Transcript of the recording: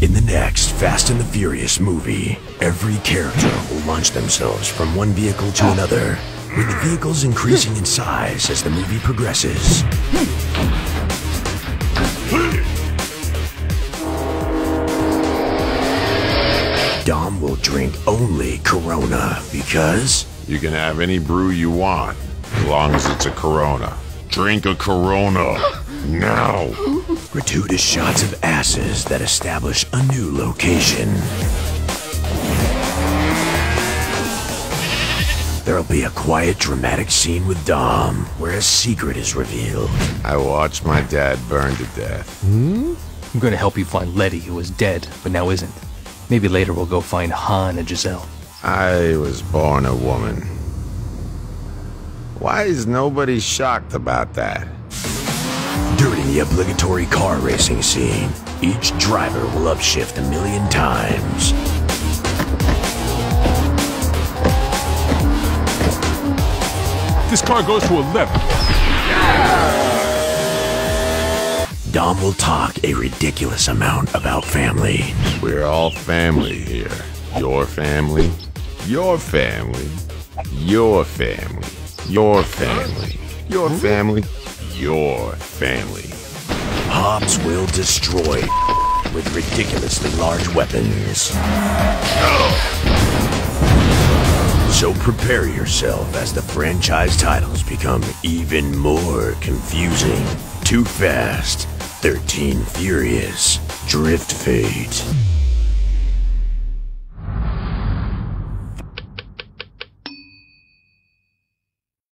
In the next Fast and the Furious movie, every character will launch themselves from one vehicle to another, with the vehicles increasing in size as the movie progresses. Dom will drink only Corona because You can have any brew you want, as long as it's a Corona. Drink a Corona. Now. Gratuitous shots of asses that establish a new location. There'll be a quiet, dramatic scene with Dom where a secret is revealed. I watched my dad burn to death. Hmm? I'm gonna help you find Letty, who was dead, but now isn't. Maybe later we'll go find Han and Giselle. I was born a woman. Why is nobody shocked about that? During the obligatory car racing scene, each driver will upshift a million times. This car goes to 11. Dom will talk a ridiculous amount about family. We're all family here. Your family, your family, your family, your family, your family, your family. Hobbs will destroy with ridiculously large weapons. So prepare yourself as the franchise titles become even more confusing. Too Fast, 13 Furious, Drift Fate.